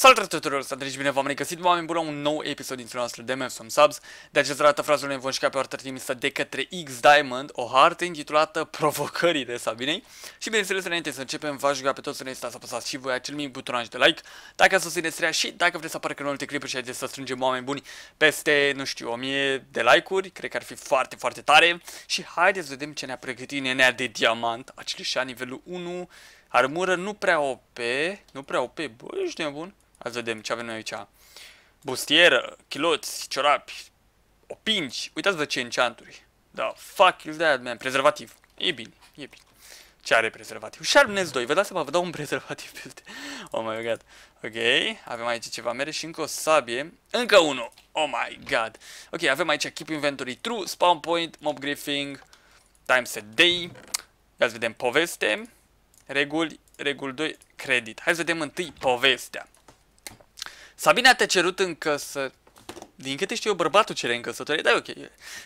Salutare tuturor, să dragi bine, v-am regăsit, oameni buni, la un nou episod din noastră de Maps from Subs. De această dată, fraților, ne vom juca pe o hartă trimisă de către X-Diamond, o hartă intitulată Provocările Sabinei. Și bineînțeles, înainte să începem, v-aș ruga pe toți să ne stați să apăsați și voi acel mic butonaj de like, dacă susțineți treia și dacă vreți să apară în multe clipuri și haideți să strângem oameni buni peste, nu știu, 1000 de like-uri, cred că ar fi foarte, foarte tare. Și haideți să vedem ce ne-a pregătit nenea de diamant, acel și nivelul 1, armură nu prea OP, nu prea OP, bă, ești nebun? Hai să vedem ce avem noi aici. Bustieră, chiloți, ciorapi, opinci. Uitați-vă ce enchanturi. Da, fuck is that, man. Prezervativ. E bine, e bine. Ce are prezervativ? Sharpness 2. Vă dați seama, vă dau un prezervativ peste. Oh my god. Ok, avem aici ceva mere și încă o sabie. Încă unul. Oh my god. Ok, avem aici keep inventory true, spawn point, mob griefing, time set day. Ia să vedem poveste, reguli, reguli 2, credit. Hai să vedem întâi povestea. Sabina te-a cerut în căsă... Din câte știu eu, bărbatul cere în căsătorie, da, ok.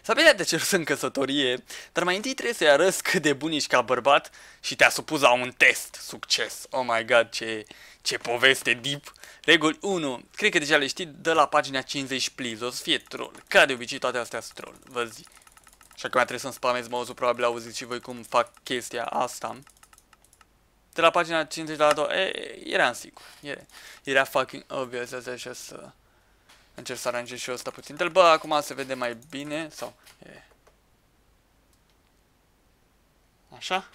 Sabina te-a cerut în căsătorie, dar mai întâi trebuie să-i arăți cât de bun ești ca bărbat și te-a supus la un test. Succes! Oh my god, ce, ce poveste deep! Reguli 1. Cred că deja le știi, dă la pagina 50 please, o să fie troll. Ca de obicei toate astea sunt troll, vă zic. Și acum trebuie să-mi spamez mouse probabil auziți și voi cum fac chestia asta de la pagina 50 la 2, e, eram sigur. Era, era fucking obvious, asta așa să încerc să aranjez și eu ăsta puțin. Dă-l, bă, acum se vede mai bine, sau, e. Așa?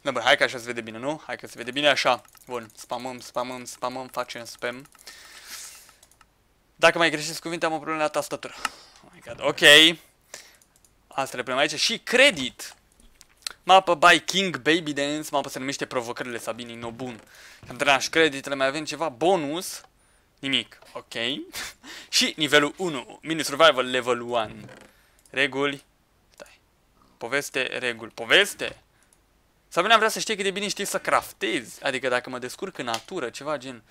Da, bă, hai că așa se vede bine, nu? Hai că se vede bine așa. Bun, spamăm, spamăm, spamăm, facem spam. Dacă mai greșesc cuvinte, am o problemă la tastatură. Oh my god, ok. Asta le punem aici. Și credit. Mapă by King Baby Dance, mapă se numește Provocările Sabinii, no bun. Am terminat și creditele, mai avem ceva bonus. Nimic, ok. și nivelul 1, mini survival level 1. Reguli. Stai. Poveste, reguli. Poveste? Sabina vrea să știe cât de bine știi să craftezi. Adică dacă mă descurc în natură, ceva gen...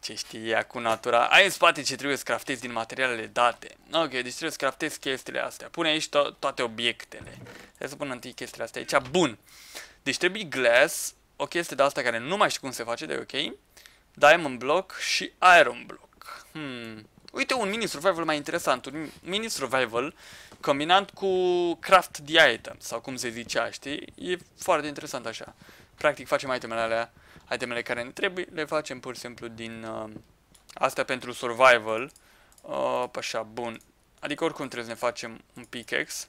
Ce știe ea cu natura? Ai în spate ce trebuie să craftezi din materialele date. Ok, deci trebuie să craftezi chestiile astea. Pune aici to toate obiectele. Trebuie să pun întâi chestiile astea aici. Bun. Deci trebuie glass, o chestie de asta care nu mai știu cum se face, de ok. Diamond block și iron block. Hmm. Uite un mini survival mai interesant, un mini survival combinat cu craft the item, sau cum se zicea, știi? E foarte interesant așa. Practic facem itemele alea itemele care ne trebuie, le facem pur și simplu din uh, astea pentru survival. Uh, așa, bun. Adică oricum trebuie să ne facem un pickaxe.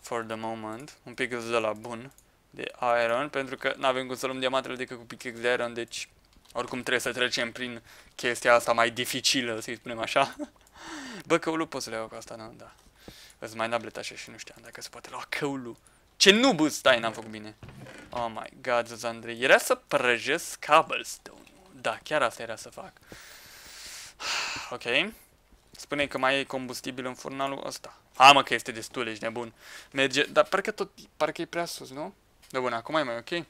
For the moment. Un pickaxe de la bun. De iron. Pentru că nu avem cum să luăm diamantele decât cu pickaxe de iron. Deci oricum trebuie să trecem prin chestia asta mai dificilă, să-i spunem așa. Bă, căulu pot să le iau cu asta, nu? Da. Îți mai nablet așa și nu știam dacă se poate lua căulu. Ce nu Stai, n-am făcut bine. Oh my god, Zandrei. Era să prăjesc cobblestone. Da, chiar asta era să fac. Ok. Spune că mai e combustibil în furnalul ăsta. Ha, mă, că este destul, ești nebun. Merge, dar parcă tot, parcă e prea sus, nu? Da, bun, acum e mai ok?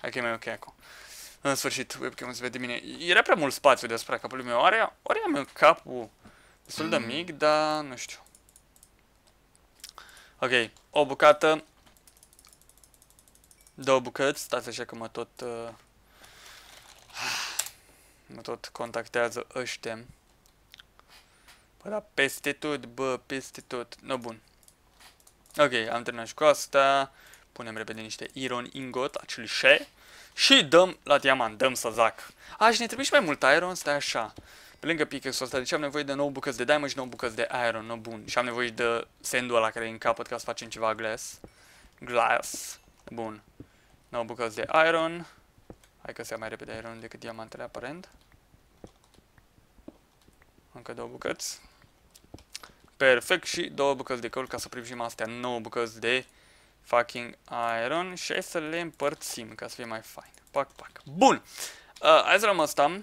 Hai că e mai ok acum. În sfârșit, webcam se vede bine. Era prea mult spațiu deasupra capului meu. Oare, oare am capul destul de mic, dar nu știu. Ok, o bucată două bucăți, stați așa că mă tot uh, mă tot contactează ăștia. Bă, da, peste tot, bă, peste tot. No, bun. Ok, am terminat și cu asta. Punem repede niște iron ingot, acel she. Și dăm la diamant, dăm să zac. Aș, și ne trebuie și mai mult iron, stai așa. Pe lângă pickaxe-ul ăsta, deci am nevoie de 9 bucăți de diamond și 9 bucăți de iron, no bun. Și am nevoie de sandul ăla care e în capăt ca să facem ceva glass. Glass. Bun. 9 bucăți de iron. Hai că se ia mai repede iron decât diamantele aparent. Încă două bucăți. Perfect și două bucăți de coal ca să primim astea 9 bucăți de fucking iron și hai să le împărțim ca să fie mai fain. Pac, pac. Bun! Uh, hai să luăm ăsta.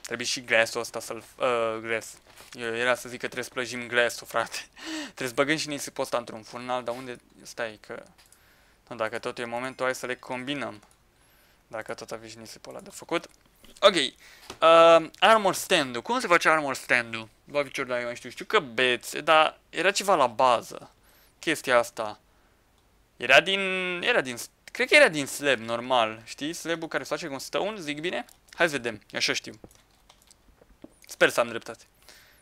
Trebuie și glass-ul ăsta să-l... Uh, glass. Eu era să zic că trebuie să plăjim glass-ul, frate. trebuie să băgăm și nisipul ăsta într-un furnal, dar unde... Stai că... Dacă tot e momentul, hai să le combinăm. Dacă tot aveți nisipul ăla de făcut. Ok. Uh, armor stand-ul. Cum se face armor stand-ul? Bă, picior, da, eu știu. Știu că bețe, dar era ceva la bază. Chestia asta. Era din... Era din... Cred că era din slab, normal. Știi? Slab-ul care se face cu un stone, zic bine? Hai să vedem. Așa știu. Sper să am dreptate.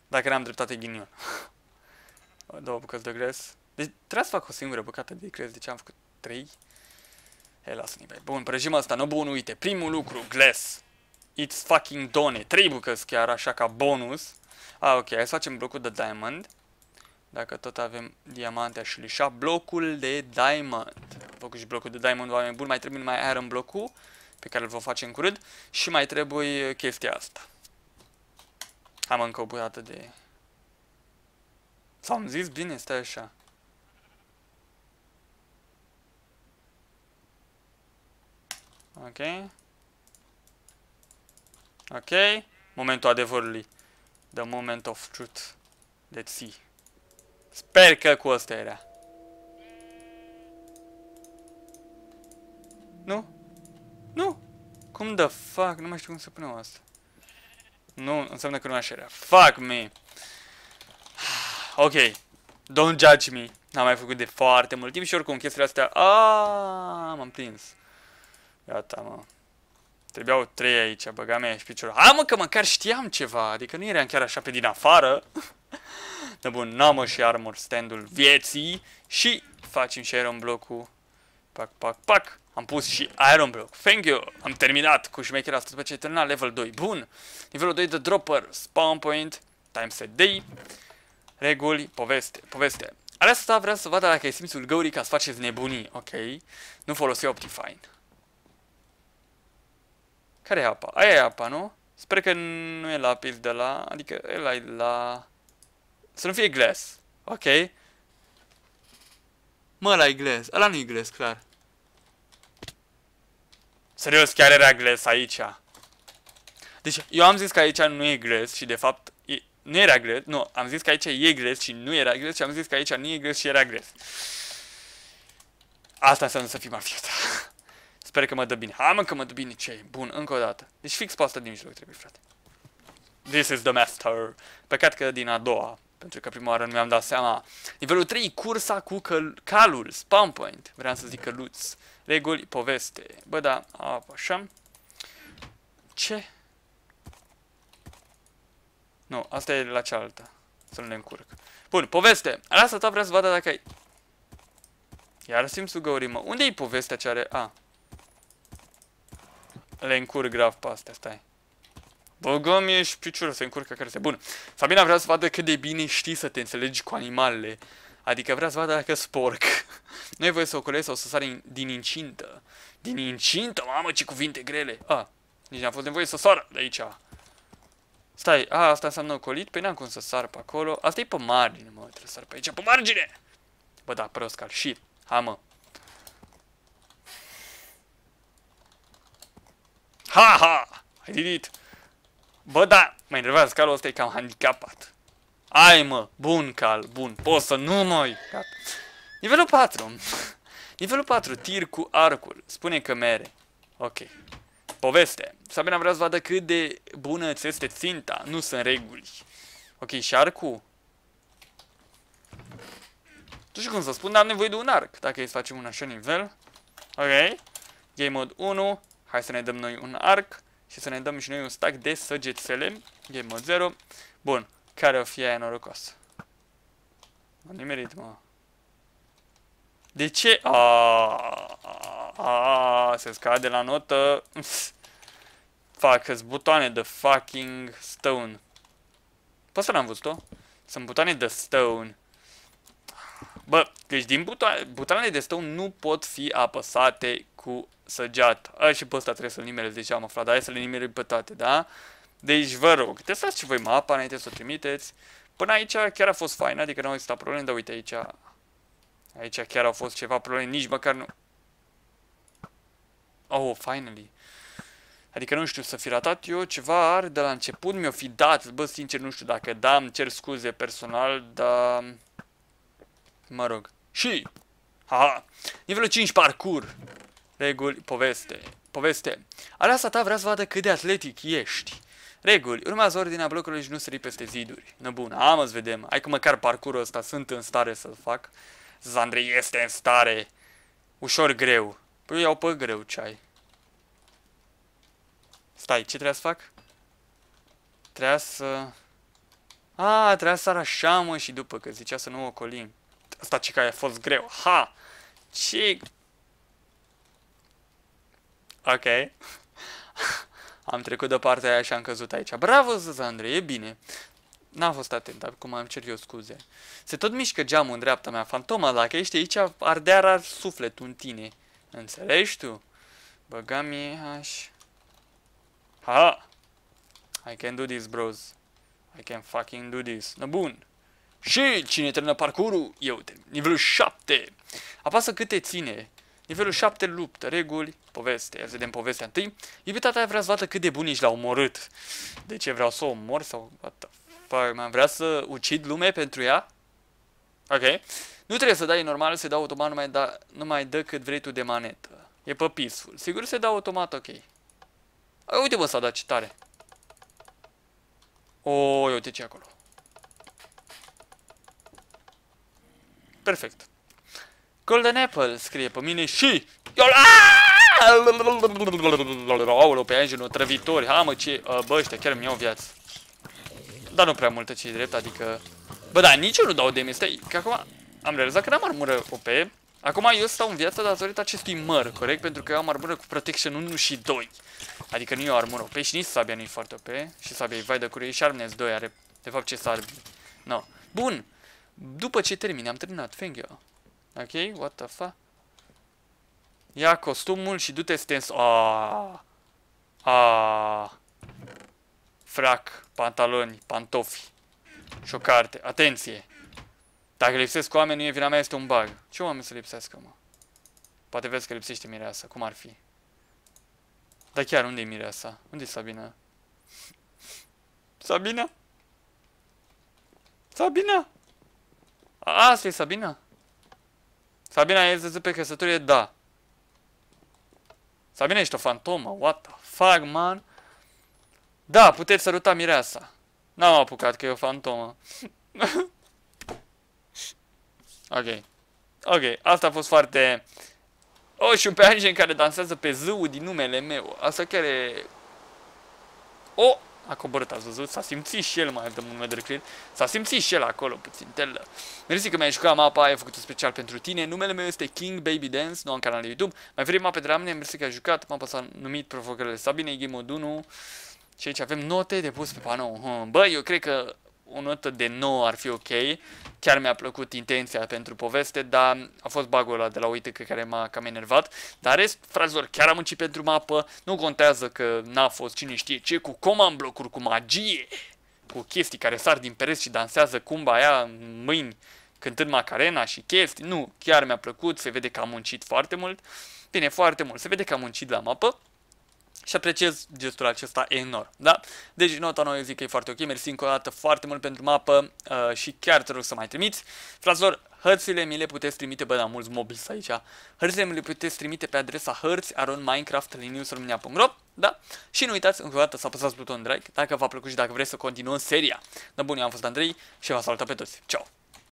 Dacă n-am dreptate, ghinion. Două bucăți de gres. Deci trebuie să fac o singură bucată de gres. De ce am făcut trei? He, lasă nivel. Bun, prăjim asta, nu bun, uite. Primul lucru, glass. It's fucking done. Trei bucăți chiar, așa ca bonus. Ah, ok, hai să facem blocul de diamond. Dacă tot avem diamante și lișa. Blocul de diamond. Am făcut și blocul de diamond, oameni buni. Mai trebuie numai iron blocul, pe care îl vom face în curând. Și mai trebuie chestia asta. Am încă o bucată de... S-am zis bine, stai așa. Ok. Ok. Momentul adevărului. The moment of truth. Let's see. Sper că cu ăsta era. Nu? Nu? Cum the fuck? Nu mai știu cum să punem asta. Nu, înseamnă că nu așa era. Fuck me! Ok. Don't judge me. N-am mai făcut de foarte mult timp și oricum chestiile astea... Aaaa, m-am prins. Gata, mă. Trebuiau trei aici, băga mea și piciorul. Ha, mă, că măcar știam ceva. Adică nu eram chiar așa pe din afară. Da bun, n-am și armor stand-ul vieții. Și facem și iron block-ul. Pac, pac, pac. Am pus și Iron Block. Thank you! Am terminat cu șmecherea asta după ce terminat level 2. Bun! Nivelul 2 de dropper. Spawn point. Time set day. Reguli. Poveste. Poveste. Asta vrea să vadă dacă e simțul găurii ca să faceți nebunii. Ok. Nu folosi Optifine. Care e apa? Aia e apa, nu? Sper că nu e lapis de la... Adică e la... la... Să nu fie glass. Ok. Mă, la e glass. Ăla nu e glass, clar. Serios, chiar era gles aici. Deci, eu am zis că aici nu e gles și de fapt e, nu era gles. Nu, am zis că aici e gles și nu era gles și am zis că aici nu e gles și era gles. Asta înseamnă să fii mafiot. Sper că mă dă bine. Hai mă că mă dă bine ce e. Bun, încă o dată. Deci fix pe asta din mijloc trebuie, frate. This is the master. Păcat că din a doua. Pentru că prima oară nu mi-am dat seama. Nivelul 3, cursa cu cal calul. Spawn point. Vreau să zic căluț. Reguli, poveste. Bă, da, apă, așa. Ce? Nu, asta e la cealaltă. Să nu le încurc. Bun, poveste. Lasă ta vrea să vadă dacă ai... Iar simțul găurii, mă. Unde e povestea ce are? A. Le încurc grav pe astea, stai. Băgăm ești piciorul, se încurcă care se... Bun. Sabina vrea să vadă cât de bine știi să te înțelegi cu animalele. Adică vrea să vadă dacă sporc. nu e voie să ocolezi sau să sari din incintă. Din incintă? Mamă, ce cuvinte grele. A, nici n-a fost nevoie să sară de aici. Stai, a, asta înseamnă ocolit? Păi n-am cum să sar pe acolo. Asta e pe margine, mă, trebuie să sar pe aici, pe margine! Bă, da, prost cal. Shit. Ha, mă. Ha, ha! I did it! Bă, da, mă enervează, calul ăsta e cam handicapat. Ai mă, bun cal, bun, poți să nu mai. Gata. Nivelul 4. Nivelul 4, tir cu arcul. Spune că mere. Ok. Poveste. Sabina vrea să vadă cât de bună ți este ținta. Nu sunt reguli. Ok, și arcul? Nu știu cum să spun, dar am nevoie de un arc. Dacă îi facem un așa nivel. Ok. Game mode 1. Hai să ne dăm noi un arc. Și să ne dăm și noi un stack de săgețele. Game mode 0. Bun. Care o fie aia norocos? M-a nimerit, mă. De ce? Aaaa, se scade la notă. Fac, butoane de fucking stone. Poți să l-am văzut-o? Sunt butoane de stone. Bă, deci din butoane, butoanele de stone nu pot fi apăsate cu săgeată. A, și pe ăsta trebuie să-l nimerez, deci am aflat, dar hai să le nimerez pe toate, da? Deci vă rog, testați și voi mapa înainte să o trimiteți. Până aici chiar a fost fain, adică nu au existat probleme, dar uite aici... Aici chiar au fost ceva probleme, nici măcar nu... Oh, finally. Adică nu știu, să fi ratat eu ceva are de la început, mi-o fi dat, bă, sincer, nu știu dacă da, îmi cer scuze personal, dar... Mă rog. Și... Ha! Nivelul 5 parcur. Reguli, poveste. Poveste. Aleasa ta vrea să vadă cât de atletic ești. Reguli. Urmează ordinea blocurilor și nu sări peste ziduri. Nu bun. Am să vedem. Hai că măcar parcurul ăsta sunt în stare să-l fac. Zandrei este în stare. Ușor greu. Păi eu iau pe greu ce ai. Stai, ce trebuie să fac? Trebuia să... A, trebuia să sar așa, mă, și după, că zicea să nu ocolim. Asta ce că a fost greu. Ha! Ce... Ok. am trecut de partea aia și am căzut aici. Bravo, Zandre, e bine. N-am fost atent, dar cum am cer eu scuze. Se tot mișcă geamul în dreapta mea. Fantoma, dacă ești aici, ardear ar sufletul în tine. Înțelegi tu? Băgami aș... Ha! I can do this, bros. I can fucking do this. Na bun. Și cine termină parcurul? Eu termin. Nivelul 7. Apasă câte ține. Nivelul 7 luptă, reguli, poveste. Ia să vedem povestea întâi. Iubita ta vrea să vadă cât de bun ești la omorât. De ce vreau să o omor sau what the fuck, man? Vrea să ucid lume pentru ea? Ok. Nu trebuie să dai normal, se dau automat, nu mai, da, nu mai dă cât vrei tu de manetă. E pe peaceful. Sigur se dau automat, ok. Uite bă, s-a dat ce tare. O, uite ce acolo. Perfect. Golden Apple scrie pe mine și... Aoleu, pe engine trăvitori. Ha, mă, ce... Bă, ăștia chiar mi-au viață. Dar nu prea multă, ce drept, adică... Bă, da, nici eu nu dau de stai, că acum am realizat că n-am armură OP. Acum eu stau în viață datorită acestui măr, corect? Pentru că eu am armură cu Protection 1 și 2. Adică nu e o armură OP și nici sabia nu e foarte OP. Și sabia e vai de curie. Sharpness 2 are, de fapt, ce sarbi. No. Bun. După ce termin, am terminat. Thank you. Ok, what the fuck? Ia costumul și du-te stens. Ah. Ah. Frac, pantaloni, pantofi. Și o carte. Atenție! Dacă lipsesc oameni, nu e vina mea, este un bug. Ce oameni să lipsească, mă? Poate vezi că lipsește mireasa. Cum ar fi? Dar chiar, unde e mireasa? Unde e Sabina? Sabina? Sabina? A, asta e Sabina? Sabina e zis pe căsătorie? Da. Sabina, ești o fantomă? What the fuck, man? Da, puteți săruta mireasa. N-am apucat că e o fantomă. ok. Ok, asta a fost foarte... Oh, și un pe care dansează pe zâul din numele meu. Asta chiar e... Oh! A coborât, ați văzut? S-a simțit și el, mai dăm un de clear. S-a simțit și el acolo puțin, telă. Mersi că mi-ai jucat mapa aia făcută special pentru tine. Numele meu este King Baby Dance, nu am canal de YouTube. Mai vrei mape de la mine? Mersi că ai jucat. Mapa s-a numit Provocările Sabine, Game Mode 1. Și aici avem note de pus pe panou. Bă, eu cred că o notă de 9 ar fi ok. Chiar mi-a plăcut intenția pentru poveste, dar a fost bagul ăla de la uite care m-a cam enervat. Dar rest, frazor, chiar am muncit pentru mapă. Nu contează că n-a fost cine știe ce, cu command blocuri, cu magie, cu chestii care sar din pereți și dansează cumba aia în mâini cântând Macarena și chestii. Nu, chiar mi-a plăcut, se vede că am muncit foarte mult. Bine, foarte mult, se vede că am muncit la mapă și apreciez gestul acesta enorm, da? Deci nota nouă zic că e foarte ok, mersi încă o dată foarte mult pentru mapă uh, și chiar te rog să mai trimiți. Fraților, hărțile mi le puteți trimite, bă, da, mulți mobili aici, hărțile mi le puteți trimite pe adresa hărți.minecraft.ro, da? Și nu uitați încă o dată să apăsați butonul de like dacă v-a plăcut și dacă vreți să continuăm seria. Da, bun, eu am fost Andrei și vă salut pe toți. Ciao!